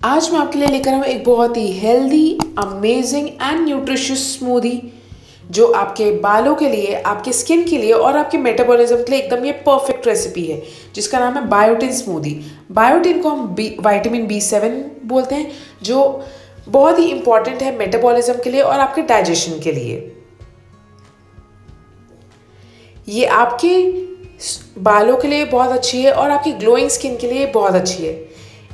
आज मैं आपके लिए लेकर आऊँ एक बहुत ही healthy amazing and nutritious smoothie जो आपके बालों के लिए, आपके स्किन के लिए और आपके मेटाबॉलिज्म के लिए एकदम ये परफेक्ट रेसिपी है, जिसका नाम है बायोटिन स्मूदी बायोटिन को हम बी वाइटामिन बी सेवन बोलते हैं, जो बहुत ही इंपॉर्टेंट है मेटाबॉलिज्म के लिए और आपके डाइजेशन के लिए. ये आपके बालों के लिए बहुत अच्छी है और आपकी ग्लोइंग स्किन के लिए बहुत अच्छी है.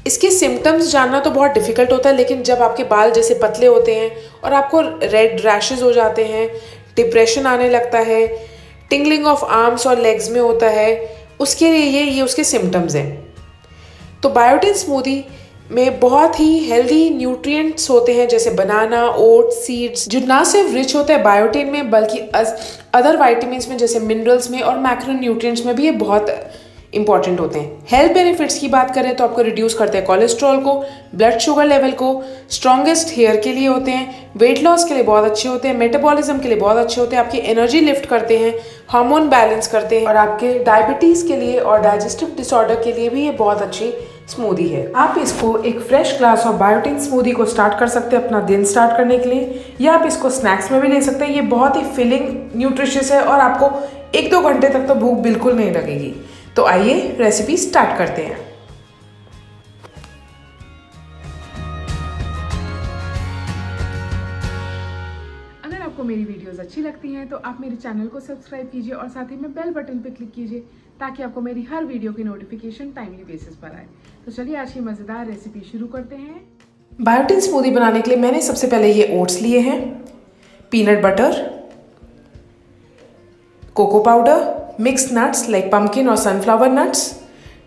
इसके सिम्टम्स जानना तो बहुत डिफ़िकल्ट होता है, लेकिन जब आपके बाल जैसे पतले होते हैं और आपको रेड रैशेज हो जाते हैं डिप्रेशन आने लगता है टिंगलिंग ऑफ़ आर्म्स और लेग्स में होता है, उसके लिए ये ये उसके सिम्टम्स हैं। तो बायोटिन स्मूदी में बहुत ही हेल्दी न्यूट्रिएंट्स होते हैं, जैसे बनाना ओट सीड्स जो ना सिर्फ़ रिच होते हैं बायोटिन में, बल्कि अदर वाइटामिन में, जैसे मिनरल्स में और मैक्रो न्यूट्रिएंट्स में भी ये बहुत इंपॉर्टेंट होते हैं। हेल्थ बेनिफिट्स की बात करें तो आपको रिड्यूस करते हैं कोलेस्ट्रॉल को ब्लड शुगर लेवल को स्ट्रॉन्गेस्ट हेयर के लिए होते हैं वेट लॉस के लिए बहुत अच्छे होते हैं मेटाबॉलिज्म के लिए बहुत अच्छे होते हैं, आपकी एनर्जी लिफ्ट करते हैं हार्मोन बैलेंस करते हैं और आपके डायबिटीज़ के लिए और डाइजेस्टिव डिसऑर्डर के लिए भी ये बहुत अच्छी स्मूदी है। आप इसको एक fresh glass of biotin smoothie को स्टार्ट कर सकते हैं अपना दिन स्टार्ट करने के लिए या आप इसको स्नैक्स में भी ले सकते हैं। ये बहुत ही फिलिंग न्यूट्रिशियस है और आपको एक दो घंटे तक तो भूख बिल्कुल नहीं लगेगी। तो आइए रेसिपी स्टार्ट करते हैं। अगर आपको मेरी वीडियोस अच्छी लगती हैं तो आप मेरे चैनल को सब्सक्राइब कीजिए और साथ ही में बेल बटन पर क्लिक कीजिए ताकि आपको मेरी हर वीडियो की नोटिफिकेशन टाइमली बेसिस पर आए। तो चलिए आज की मज़ेदार रेसिपी शुरू करते हैं। बायोटिन स्मूदी बनाने के लिए मैंने सबसे पहले ये ओट्स लिए हैं peanut butter cocoa powder mix nuts like pumpkin और सनफ्लावर नट्स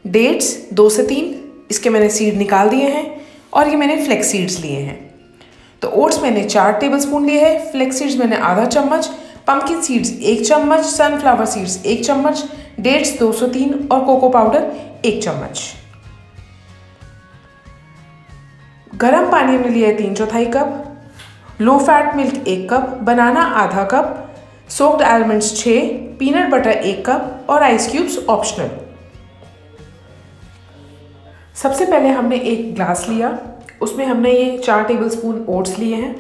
डेट्स दो से तीन, इसके मैंने सीड निकाल दिए हैं और ये मैंने फ्लेक्स सीड्स लिए हैं। तो ओट्स मैंने चार टेबल स्पून लिए हैं फ्लेक्स सीड्स मैंने आधा चम्मच पम्पकिन सीड्स एक चम्मच सनफ्लावर सीड्स एक चम्मच डेट्स दो सौ तीन और कोको पाउडर एक चम्मच। गरम पानी हमने लिया है तीन चौथाई कप लो फैट मिल्क एक कप बनाना आधा कप सोक्ड आलमंड्स छः पीनट बटर एक कप और आइस क्यूब्स ऑप्शनल सबसे पहले हमने एक ग्लास लिया, उसमें हमने ये चार टेबल स्पून ओट्स लिए हैं.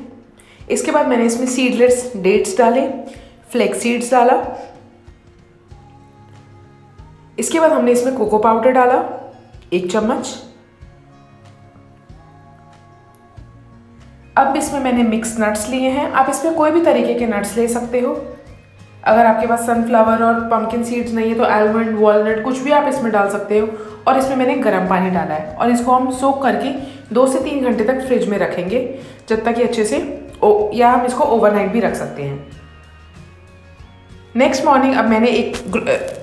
इसके बाद मैंने इसमें सीडलेस डेट्स डाले फ्लेक्स सीड्स डाला. इसके बाद हमने इसमें कोको पाउडर डाला, एक चम्मच. अब इसमें मैंने मिक्स नट्स लिए हैं। आप इसमें कोई भी तरीके के नट्स ले सकते हो। अगर आपके पास सनफ्लावर और पम्पकिन सीड्स नहीं है तो आलमंड वॉलनट कुछ भी आप इसमें डाल सकते हो। और इसमें मैंने गर्म पानी डाला है। और इसको हम सोक करके दो से तीन घंटे तक फ्रिज में रखेंगे जब तक ये अच्छे से ओ, या हम इसको ओवरनाइट भी रख सकते हैं। नेक्स्ट मॉर्निंग अब मैंने एक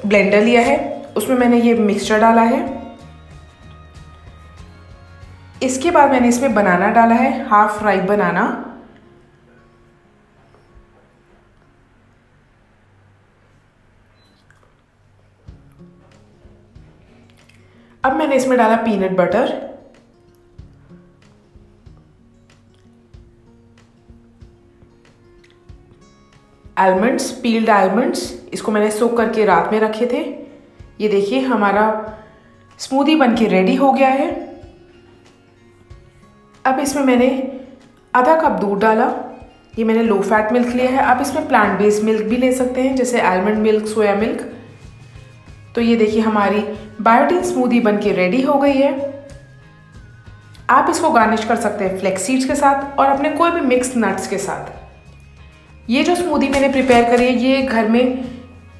ब्लेंडर लिया है। उसमें मैंने ये मिक्सचर डाला है। इसके बाद मैंने इसमें बनाना डाला है हाफ़ राइप बनाना। अब मैंने इसमें डाला peanut butter almonds peeled almonds इसको मैंने सोक करके रात में रखे थे। ये देखिए, हमारा स्मूदी बन के रेडी हो गया है। अब इसमें मैंने आधा कप दूध डाला। ये मैंने लो फैट मिल्क लिया है। आप इसमें प्लांट बेस्ड मिल्क भी ले सकते हैं, जैसे आलमंड मिल्क सोया मिल्क तो ये देखिए हमारी बायोटिन स्मूदी बन के रेडी हो गई है। आप इसको गार्निश कर सकते हैं फ्लेक्स सीड्स के साथ और अपने कोई भी मिक्स नट्स के साथ। ये जो स्मूदी मैंने प्रिपेयर करी है, ये घर में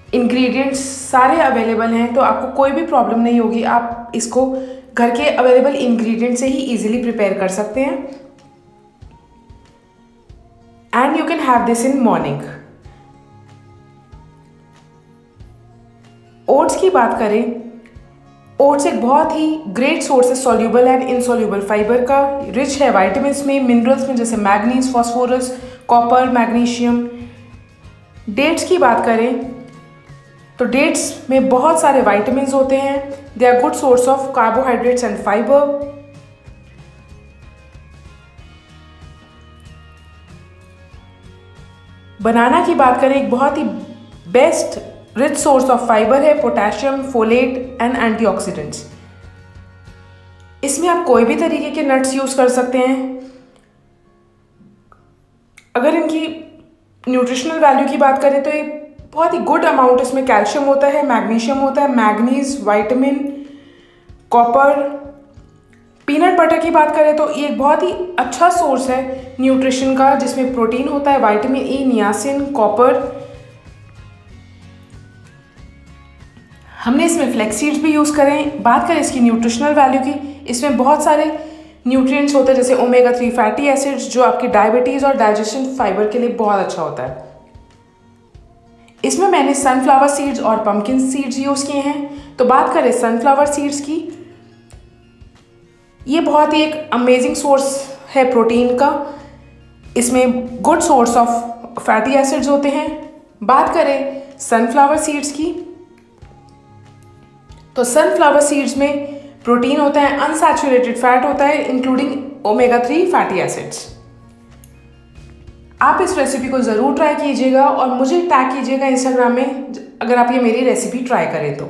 इंग्रेडिएंट्स सारे अवेलेबल हैं तो आपको कोई भी प्रॉब्लम नहीं होगी। आप इसको घर के अवेलेबल इंग्रेडिएंट से ही इजीली प्रिपेयर कर सकते हैं। And you can have this in morning oats की बात करें ओट्स एक बहुत ही ग्रेट सोर्स है सॉल्यूबल एंड इनसॉल्यूबल फाइबर का। रिच है वाइटामिन में मिनरल्स में, जैसे manganese phosphorus copper magnesium dates की बात करें तो डेट्स में बहुत सारे वाइटामिन होते हैं। They are good source of carbohydrates and fibre banana की बात करें, एक बहुत ही best rich source of fibre है पोटेशियम फोलेट एंड एंटीऑक्सीडेंट्स इसमें आप कोई भी तरीके के नट्स यूज़ कर सकते हैं। अगर इनकी न्यूट्रिशनल वैल्यू की बात करें तो ये बहुत ही गुड अमाउंट इसमें कैल्शियम होता है मैग्नीशियम होता है manganese vitamin copper peanut butter की बात करें तो ये एक बहुत ही अच्छा सोर्स है न्यूट्रिशन का, जिसमें प्रोटीन होता है वाइटामिन ई नियासिन कॉपर हमने इसमें फ्लैक्स सीड्स भी यूज़ करें। बात करें इसकी न्यूट्रिशनल वैल्यू की, इसमें बहुत सारे न्यूट्रिएंट्स होते हैं, जैसे ओमेगा थ्री फैटी एसिड्स जो आपकी डायबिटीज़ और डाइजेशन फाइबर के लिए बहुत अच्छा होता है। इसमें मैंने सनफ्लावर सीड्स और पम्पकिन सीड्स यूज़ किए हैं। तो बात करें सनफ्लावर सीड्स की, ये बहुत ही एक अमेजिंग सोर्स है प्रोटीन का। इसमें good source of fatty acids होते हैं। बात करें सनफ्लावर सीड्स की तो सनफ्लावर सीड्स में प्रोटीन होता है अनसैचुरेटेड फैट होता है including omega three fatty acids आप इस रेसिपी को ज़रूर ट्राई कीजिएगा और मुझे टैग कीजिएगा इंस्टाग्राम में, अगर आप ये मेरी रेसिपी ट्राई करें तो।